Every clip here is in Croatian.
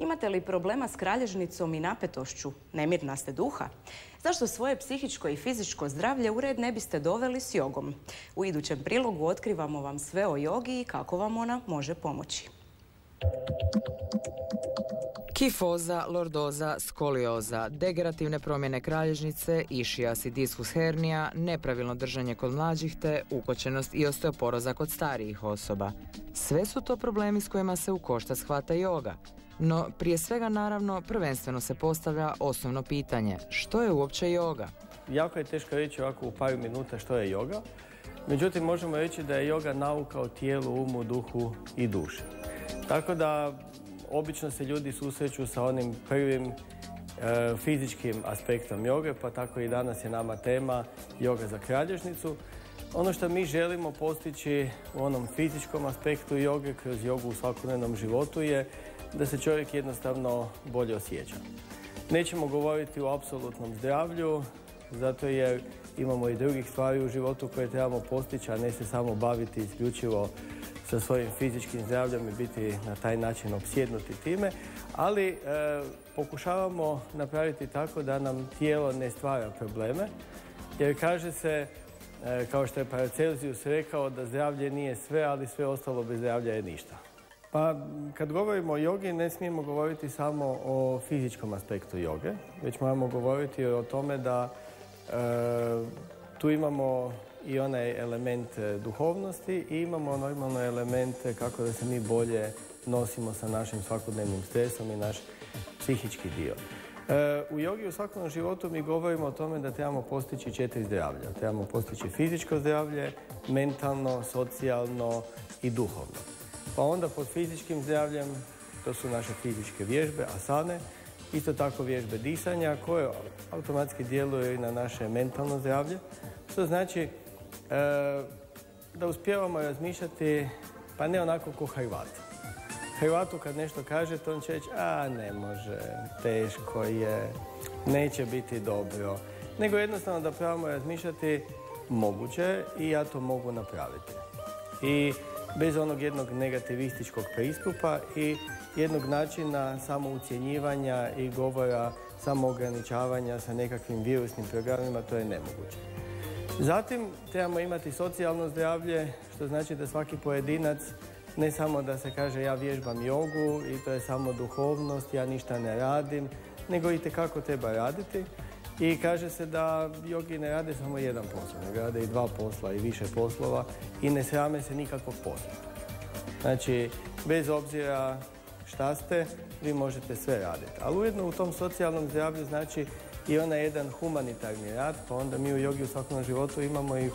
Imate li problema s kralježnicom i napetošću? Nemirna ste duha? Zašto svoje psihičko i fizičko zdravlje u red ne biste doveli s jogom? U idućem prilogu otkrivamo vam sve o jogi i kako vam ona može pomoći. Kifoza, lordoza, skolioza, degenerativne promjene kralježnice, išijas i diskus hernija, nepravilno držanje kod mlađih te ukočenost i osteoporoza kod starijih osoba. Sve su to problemi s kojima se u košta shvata joga. No, prije svega naravno, prvenstveno se postavlja osnovno pitanje, što je uopće joga? Jako je teško reći ovako u par minuta što je joga. Međutim, možemo reći da je joga nauka o tijelu, umu, duhu i duši. Tako da obično se ljudi susreću sa onim prvim e, fizičkim aspektom joge, pa tako i danas je nama tema joga za kralježnicu. Ono što mi želimo postići u onom fizičkom aspektu joge kroz jogu u svakodnevnom životu je da se čovjek jednostavno bolje osjeća. Nećemo govoriti o apsolutnom zdravlju, zato jer imamo i drugih stvari u životu koje trebamo postići, a ne se samo baviti isključivo sa svojim fizičkim zdravljem i biti na taj način opsjednuti time, ali e, pokušavamo napraviti tako da nam tijelo ne stvara probleme, jer kaže se, e, kao što je Paracelsius rekao, da zdravlje nije sve, ali sve ostalo bez zdravlja je ništa. Pa kad govorimo o jogi ne smijemo govoriti samo o fizičkom aspektu joge, već moramo govoriti o tome da e, tu imamo i onaj element e, duhovnosti i imamo normalno elemente kako da se mi bolje nosimo sa našim svakodnevnim stresom i naš psihički dio. E, u jogi u svakodnevnom životu mi govorimo o tome da trebamo postići četiri zdravlja. Trebamo postići fizičko zdravlje, mentalno, socijalno i duhovno. Pa onda pod fizičkim zdravljem, to su naše fizičke vježbe, asane, isto tako vježbe disanja koje automatski djeluju i na naše mentalno zdravlje, što znači E, da uspijevamo razmišljati, pa ne onako ko Hrvat. Hrvatu kad nešto kaže, to on će reći, a ne može, teško je, neće biti dobro. Nego jednostavno da probamo razmišljati moguće i ja to mogu napraviti. I bez onog jednog negativističkog pristupa i jednog načina samoucjenjivanja i govora samoograničavanja sa nekakvim virusnim programima, to je nemoguće. Zatim trebamo imati socijalno zdravlje, što znači da svaki pojedinac ne samo da se kaže ja vježbam jogu i to je samo duhovnost, ja ništa ne radim, nego i kako treba raditi. I kaže se da jogi ne rade samo jedan posao, nego rade i dva posla i više poslova i ne srame se nikakvog posla. Znači, bez obzira šta ste, vi možete sve raditi. Ali ujedno u tom socijalnom zdravlju znači i onaj jedan humanitarni rad, pa onda mi u jogi u svakom životu imamo i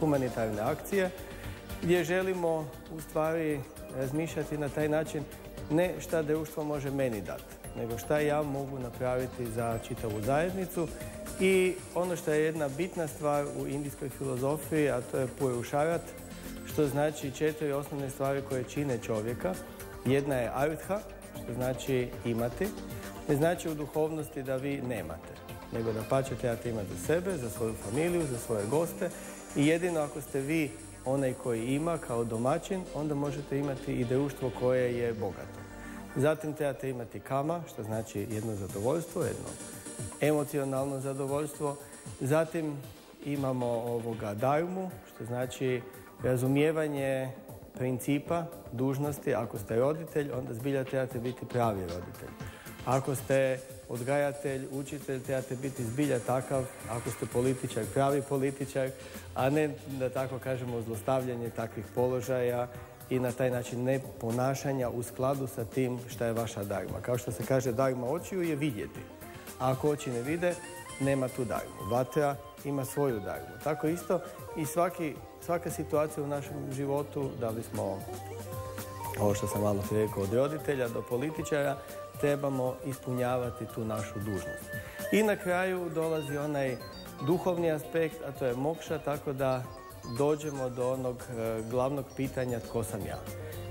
humanitarne akcije gdje želimo u stvari razmišljati na taj način ne šta društvo može meni dati, nego šta ja mogu napraviti za čitavu zajednicu i ono što je jedna bitna stvar u indijskoj filozofiji, a to je Purusharat, što znači četiri osnovne stvari koje čine čovjeka. Jedna je artha, što znači imati, ne znači u duhovnosti da vi nemate nego da pače trebate imati za sebe, za svoju familiju, za svoje goste i jedino ako ste vi onaj koji ima kao domaćin, onda možete imati i društvo koje je bogato. Zatim trebate imati kama, što znači jedno zadovoljstvo, jedno emocionalno zadovoljstvo. Zatim imamo ovoga dajmu, što znači razumijevanje principa, dužnosti. Ako ste roditelj, onda zbilja trebate biti pravi roditelj. Ako ste odgajatelj, učitelj, trebate biti zbilja takav, ako ste političar, pravi političar, a ne da tako kažemo zlostavljanje takvih položaja i na taj način ne ponašanja u skladu sa tim šta je vaša dagma. Kao što se kaže dagma očiju je vidjeti. A ako oči ne vide, nema tu dagmu. Vatra ima svoju dagmu. Tako isto i svaki, svaka situacija u našem životu, da li smo ovo što sam malo rekao, od roditelja do političara, trebamo ispunjavati tu našu dužnost. I na kraju dolazi onaj duhovni aspekt, a to je mokša, tako da dođemo do onog e, glavnog pitanja tko sam ja.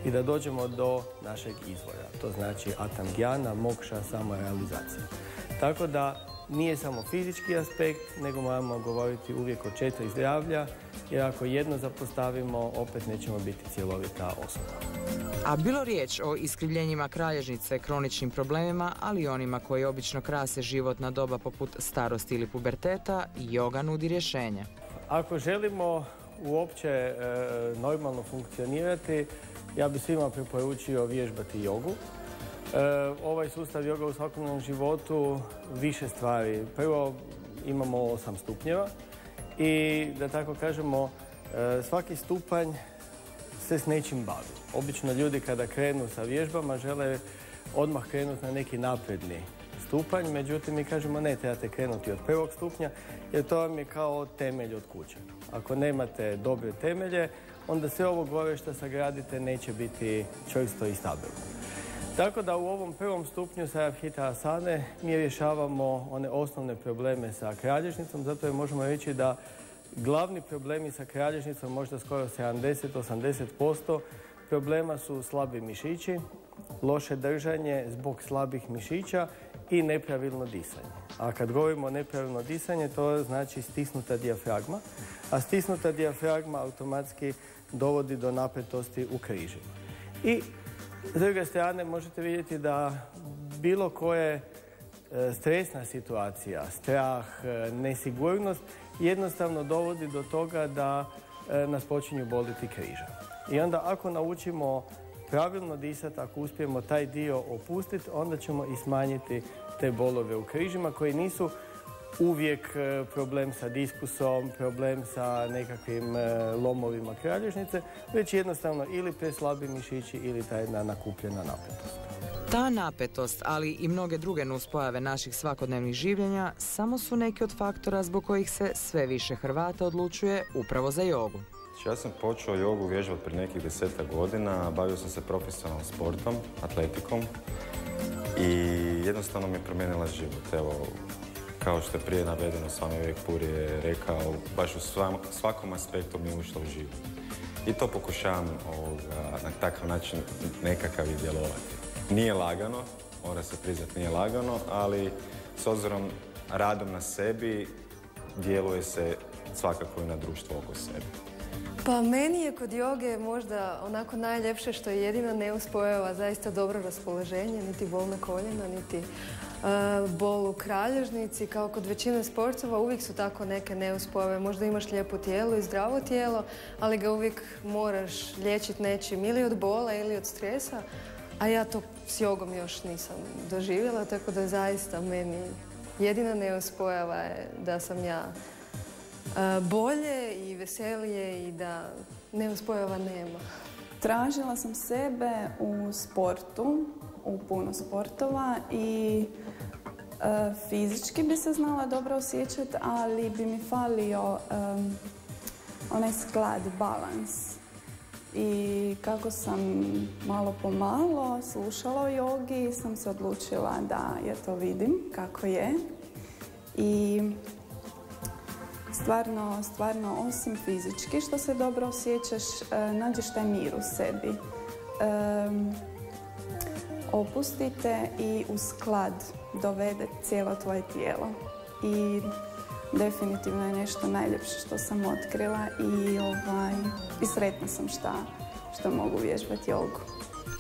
I da dođemo do našeg izvora. To znači atangjana, mokša, samorealizacija. Tako da nije samo fizički aspekt, nego moramo govoriti uvijek o četiri zdravlja, jer ako jedno zapostavimo, opet nećemo biti cjelovita osoba. A bilo riječ o iskrivljenjima kralježnice, kroničnim problemima, ali i onima koji obično krase životna doba poput starosti ili puberteta, yoga nudi rješenje. Ako želimo uopće e, normalno funkcionirati, ja bih svima preporučio vježbati jogu. E, ovaj sustav joga u svakodnevnom životu više stvari. Prvo imamo osam stupnjeva i da tako kažemo e, svaki stupanj se s nečim bavi. Obično ljudi kada krenu sa vježbama žele odmah krenuti na neki napredni stupanj, međutim mi kažemo ne, trebate krenuti od prvog stupnja jer to vam je kao temelj od kuće. Ako nemate dobre temelje, onda sve ovo gore što sagradite neće biti čvrsto i stabilno. Tako da u ovom prvom stupnju sa Hita Asane mi rješavamo one osnovne probleme sa kralježnicom, zato je možemo reći da glavni problemi sa kralježnicom, možda skoro 70-80%, problema su slabi mišići, loše držanje zbog slabih mišića i nepravilno disanje. A kad govorimo o nepravilno disanje, to znači stisnuta dijafragma, a stisnuta dijafragma automatski dovodi do napetosti u križima. I s druge strane možete vidjeti da bilo koje e, stresna situacija, strah, e, nesigurnost jednostavno dovodi do toga da e, nas počinju boliti križa. I onda ako naučimo pravilno disati, ako uspijemo taj dio opustiti, onda ćemo i smanjiti te bolove u križima koji nisu uvijek e, problem sa diskusom, problem sa nekakvim e, lomovima kralježnice, već jednostavno ili preslabi mišići ili ta jedna nakupljena napetost. Ta napetost, ali i mnoge druge nuspojave naših svakodnevnih življenja samo su neki od faktora zbog kojih se sve više Hrvata odlučuje upravo za jogu. Znači, ja sam počeo jogu vježbati prije nekih deseta godina, bavio sam se profesionalnom sportom, atletikom i jednostavno mi je promijenila život. Evo, kao što je prije navedeno, sami Vek Pur je rekao, baš u svakom aspektu mi je ušlo u život. I to pokušavam na takav način nekakav i djelovati. Nije lagano, mora se priznati nije lagano, ali s obzirom radom na sebi djeluje se svakako i na društvo oko sebe. Pa meni je kod joge možda onako najljepše što je jedina neuspojava zaista dobro raspoloženje, niti bol na koljena, niti E, bol u kralježnici, kao kod većine sportova, uvijek su tako neke neuspojave. Možda imaš lijepo tijelo i zdravo tijelo, ali ga uvijek moraš liječiti nečim ili od bola ili od stresa, a ja to s jogom još nisam doživjela, tako da zaista meni jedina neuspojava je da sam ja bolje i veselije i da neuspojava nema. Tražila sam sebe u sportu, u puno sportova i e, fizički bi se znala dobro osjećati, ali bi mi falio onaj sklad, balans. I kako sam malo po malo slušala o jogi, sam se odlučila da ja to vidim kako je. I stvarno, stvarno osim fizički što se dobro osjećaš, e, nađeš taj mir u sebi opustite i u sklad dovede cijelo tvoje tijelo. I definitivno je nešto najljepše što sam otkrila i, ovaj, i sretna sam šta, što mogu vježbati jogu.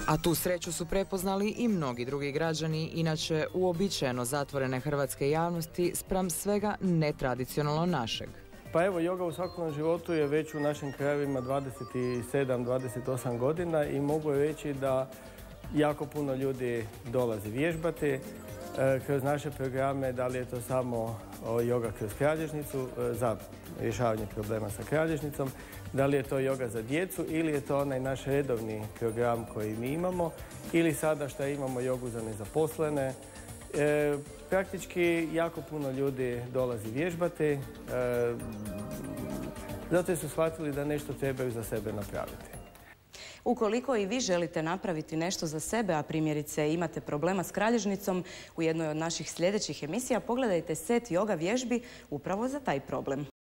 A tu sreću su prepoznali i mnogi drugi građani, inače uobičajeno zatvorene hrvatske javnosti spram svega netradicionalno našeg. Pa evo, joga u svakom životu je već u našim krajevima 27-28 godina i mogu reći da Jako puno ljudi dolazi vježbati kroz naše programe, da li je to samo joga kroz kralježnicu e, za rješavanje problema sa kralježnicom, da li je to joga za djecu ili je to onaj naš redovni program koji mi imamo ili sada što imamo jogu za nezaposlene. E, praktički jako puno ljudi dolazi vježbati zato su shvatili da nešto trebaju za sebe napraviti. Ukoliko i vi želite napraviti nešto za sebe, a primjerice imate problema s kralježnicom, u jednoj od naših sljedećih emisija pogledajte set yoga vježbi upravo za taj problem.